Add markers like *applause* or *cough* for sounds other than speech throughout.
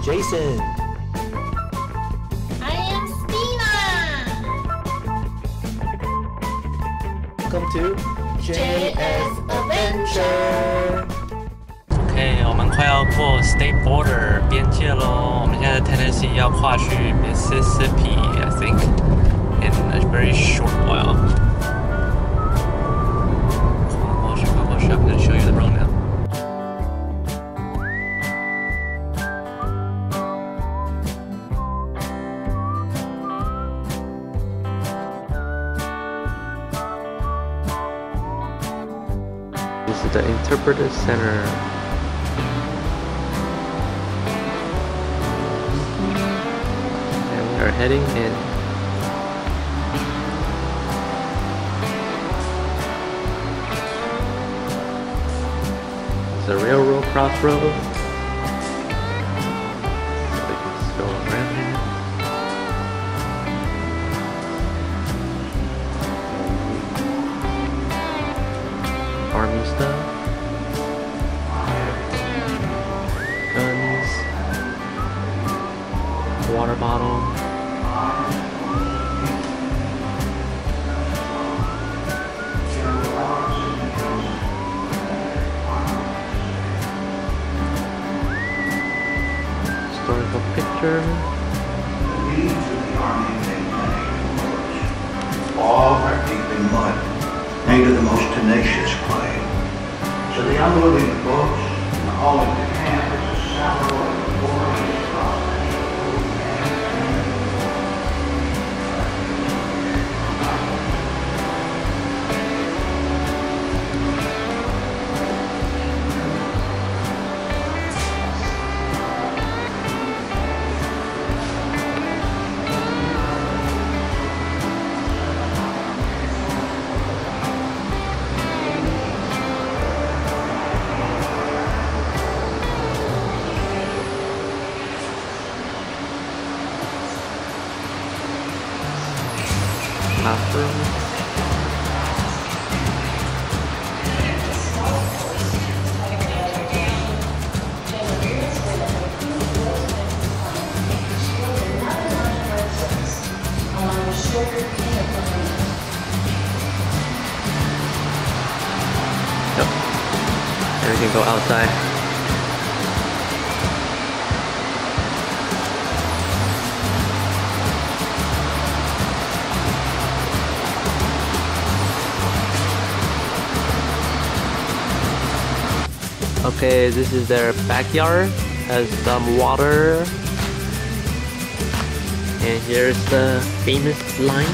Jason. I am Stina. Welcome to JS Adventure. OK，我们快要过 State Border 边界喽。我们现在在 Tennessee 要跨去 Mississippi，I think in a very short while. The interpreter center. And we are heading in. A railroad crossroad. Historical picture. These are the Army campaign books. All are deep in mud, made of the most tenacious clay. So the unloading of books and the hauling to camp is a sour outside. Okay, this is their backyard. Has some water. And here's the famous line.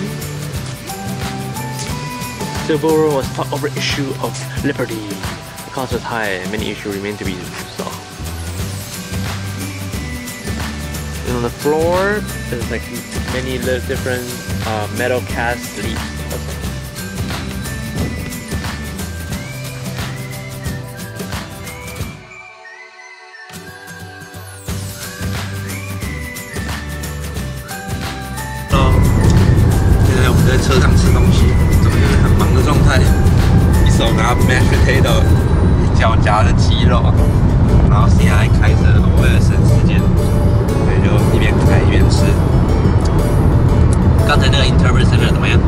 Civil War was fought over issue of liberty The cost was high and many issues remain to be resolved. And on the floor, there's like many li- different uh, metal cast leaves. also. Hello，现在我们在车上吃东西，怎么就是很忙的状态？一手拿 mashed potato，一 脚夹着鸡肉，然后现在开着，为了省时间，所以就一边开一边吃。刚才那个 interpreter 怎么样？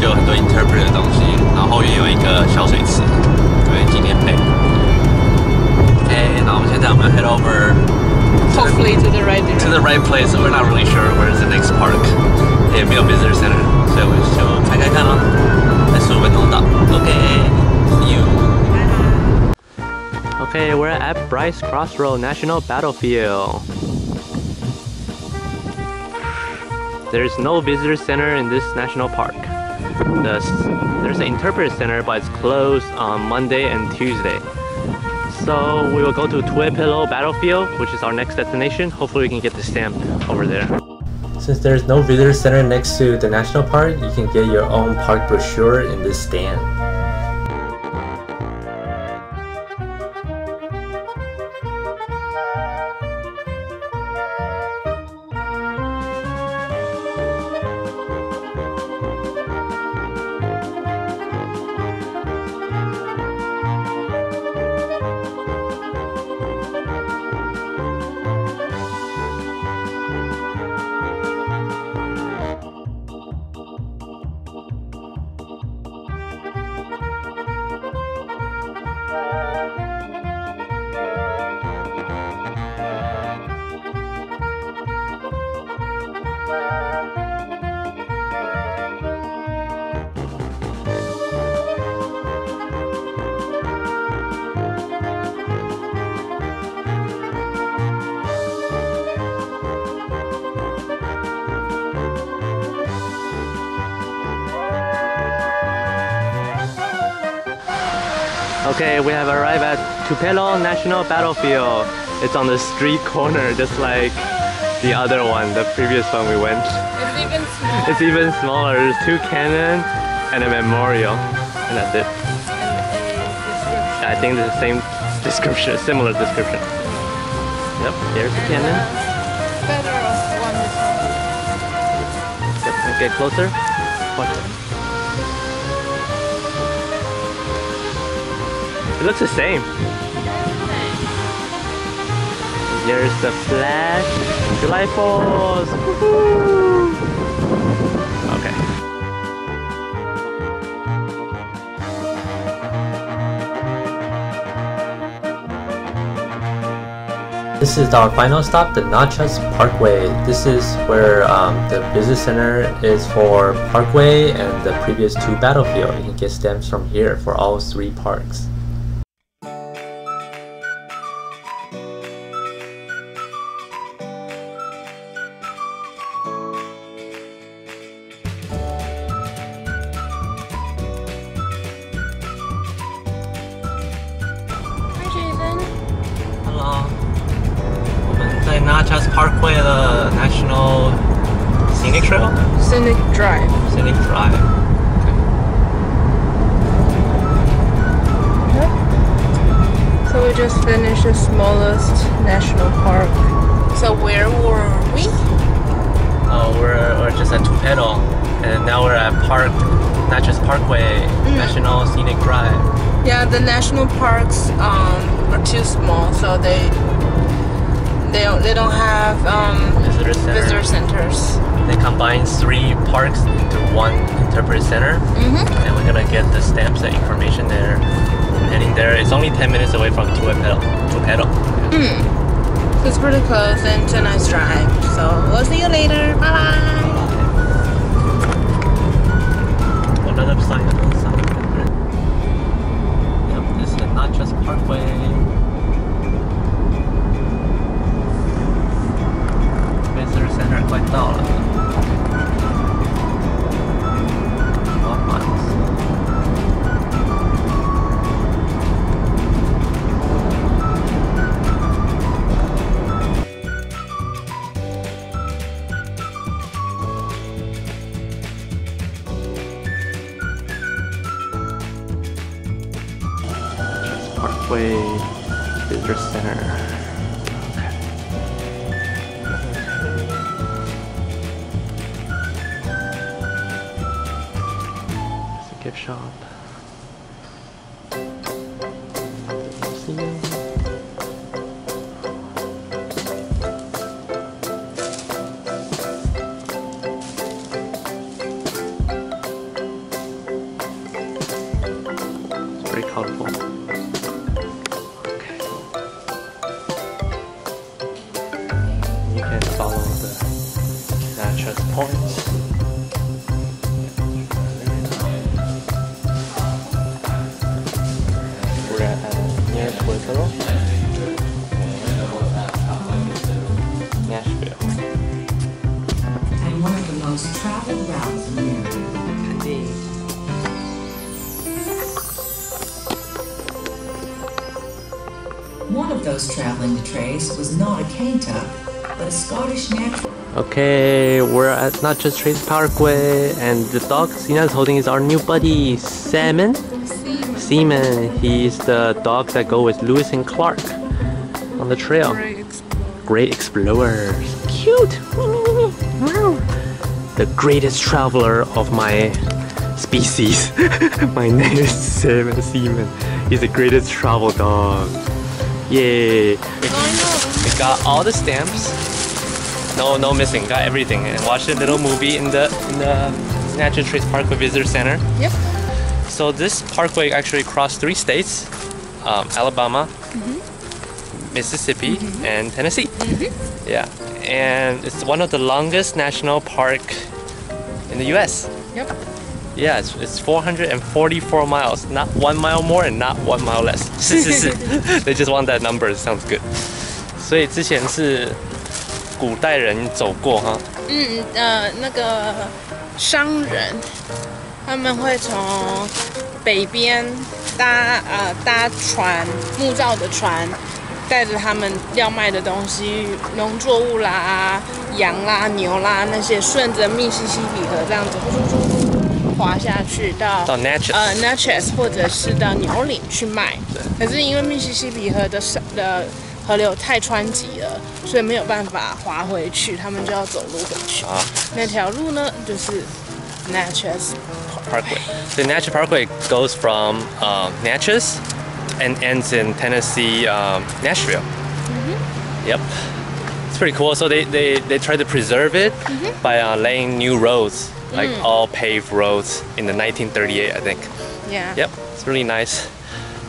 就很多 interpret 的东西，然后后面有一个小水池，因为今天配。OK，然后我们现在我们 head over。Hopefully to the right direction. To the right place. We're not really sure where is the next park. 也没有 visitor center. So we show. Check it out. Let's move on to center，所以我就猜看看咯。在十五分钟到。OK，see you. Okay, we're at Brice Crossroad National Battlefield. There is no visitor center in this national park. The, there's an interpreter center, but it's closed on Monday and Tuesday. So we will go to Tupelo Battlefield, which is our next destination. Hopefully we can get the stamp over there. Since there's no visitor center next to the national park, you can get your own park brochure in this stand. Okay, we have arrived at Tupelo National Battlefield. It's on the street corner, just like the other one, the previous one we went. It's even smaller. It's even smaller. There's two cannon and a memorial, and that's it. I think the same description, similar description. Yep, there's the cannon. Federal one is Yep, get closer. Watch it. It looks the same. There's the flag. July 4th. Okay. This is our final stop, the Natchez Parkway. This is where um, the business center is for Parkway and the previous two battlefield. You can get stamps from here for all three parks. Scenic Drive. Scenic Drive。So we just finished the smallest national park. So where were we? Oh, we're, we're just at Tupelo, and now we're at Park Natchez Parkway National Scenic Drive. Yeah, the national parks um, are too small, so they they don't they don't have um, Visitor Center. visitor centers. They combine three parks into one interpretive center, Mm-hmm. and we're gonna get the stamps and information there. We're heading there. It's only 10 minutes away from Tupelo. Tupelo. So it's pretty close and it's a nice drive. So we'll see you later. Bye bye. Another sign, another sign. Yep, this is Natchez Parkway. meters and quite tall. One miles. Museum. Near Nashville. and one of the most traveled routes in America. Indeed. behind the trace was not a cane tuck, but a Scottish natural. Okay, we're at Natchez Trace Parkway, and the dog Sina's holding is our new buddy, Salmon. Seaman. He's the dog that go with Lewis and Clark on the trail. Great explorers. Cute. The greatest traveler of my species. *laughs* my name is Salmon Seaman. He's the greatest travel dog. Yay. We got all the stamps. No, no missing. Got everything. And watched a little movie in the in the Natchez Trace Park Visitor Center. Yep. So this parkway actually crossed three states: um, Alabama, Mississippi, and Tennessee. Yeah, and it's one of the longest national park in the U.S. Yep. Yeah, it's, it's 444 miles, not one mile more and not one mile less. 是*laughs* 是是 *laughs* they just want that number. It sounds good. 所以之前是古代人走过哈，嗯呃，那个商人 他们会从北边搭呃搭船木造的船，带着他们要卖的东西，农作物啦、羊啦、牛啦那些，顺着密西西比河这样子滑下去到到 Natchez 呃 Natchez 或者是到牛岭去卖。可是因为密西西比河的上的河流太湍急了，所以没有办法滑回去，他们就要走路回去。啊那条路呢，就是 Natchez。Parkway. The Natchez Parkway goes from um, Natchez and ends in Tennessee, um, Nashville. Yep. It's pretty cool. So they, they, they try to preserve it by uh, laying new roads, like all paved roads in the 1938, I think. Yeah. Yep, it's really nice.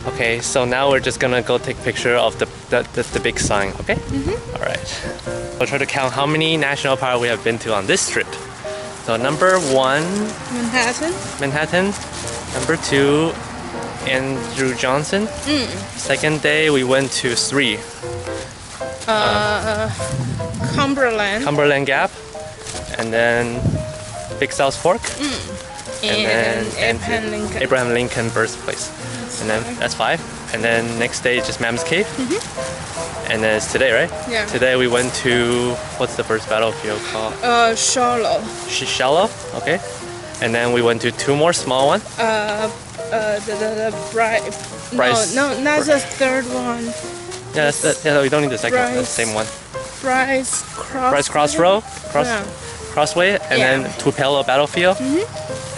Okay, so now we're just gonna go take picture of the the, the, the big sign. Okay. Mhm. All right. We'll try to count how many national park we have been to on this trip. So number one, Manhattan. Manhattan. Number two, Andrew Johnson. Mm. Second day we went to three, Uh, Cumberland. Cumberland Gap, and then Big South Fork, mm. and then Abraham Lincoln. Abraham Lincoln birthplace. and then that's five. And then next day just Mammoth Cave. Mm-hmm. And then it's today, right? Yeah. Today we went to what's the first battlefield called? Uh, Charlotte. Shishala. Okay. And then we went to two more small ones. Uh, uh, the, the, the Bri- Brice- No, no, not the third one. Yeah, that's, that, yeah, we don't need the second one. That's the same one. Brice Cross. Brice Crossroad, Cross, Yeah. Crossway, and Yeah. then Tupelo Battlefield.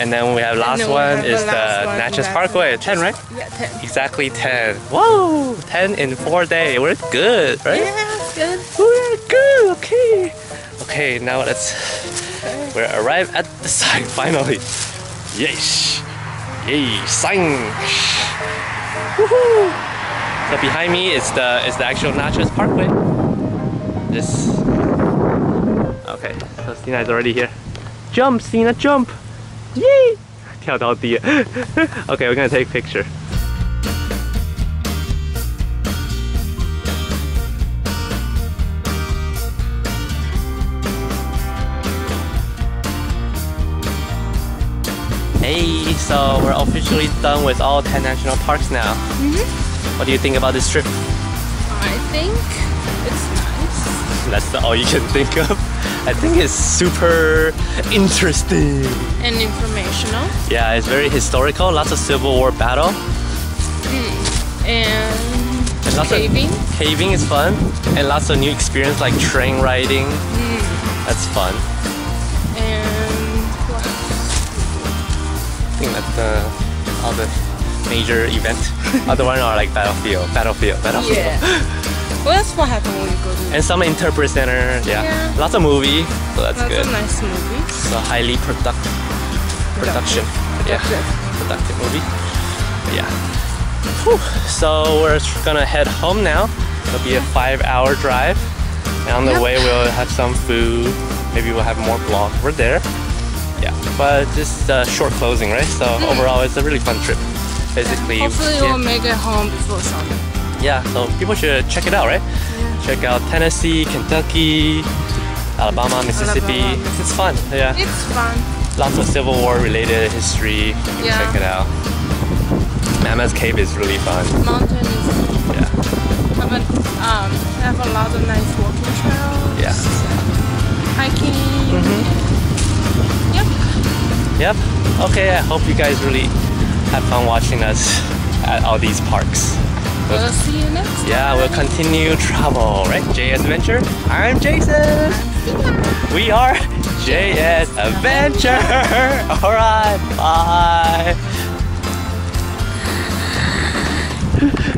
And then we have last one have is the the, Natchez Parkway. 10, right? Yeah, ten. Exactly 10. Whoa! 10 in four days. We're good, right? Yeah, good. We're good, okay. Okay, now let's. We're arrived at the sign *laughs* finally. Yes! Yay! Sign! Woohoo! So behind me is the is the actual Natchez Parkway. This. Okay, so Stina is already here. Jump, Stina, jump! Yay! *laughs* 跳到地了 okay, we're *laughs* gonna take a picture. Hey, so we're officially done with all 10 national parks now. What do you think about this trip? I think it's nice That's the, all you can think of. I think it's super interesting. and informational Yeah, it's very historical. Lots of Civil War battle. and And lots caving. Of, caving is fun, and lots of new experience like train riding. Hmm. That's fun. And what I think that's the all the major event. *laughs* Other one are like battlefield, battlefield, battlefield. Yeah. *laughs* well, that's what happened when you go to. And some interpret center. Yeah. Yeah. Lots of movie, so that's, That's good. a nice movie. So highly productive production. Yeah. Productive. Productive movie. Yeah. Whew. So we're gonna head home now. It'll be a five-hour drive. And on the Yep. way we'll have some food. Maybe we'll have more vlog. We're there. Yeah. But just a short closing, right? So overall, it's a really fun trip. Basically, Mm. Hopefully, yeah. we'll make it home before summer. Yeah, so people should check it out, right? Check out Tennessee, Kentucky, Alabama, Mississippi. Alabama, It's fun. Yeah. It's fun. Lots of Civil War related history. You Yeah. check it out. Mammoth Cave is really fun. Mountain is Yeah. but um, have a lot of nice walking trails. Yeah. Hiking. Yep. Yep. Okay, I hope you guys really have fun watching us at all these parks. We'll see you next time. Yeah, we'll continue travel, right? JS Adventure. I'm Jason. We are JS Adventure. *laughs* All right, bye.